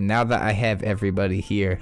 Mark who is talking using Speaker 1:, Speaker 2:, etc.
Speaker 1: Now that I have everybody here.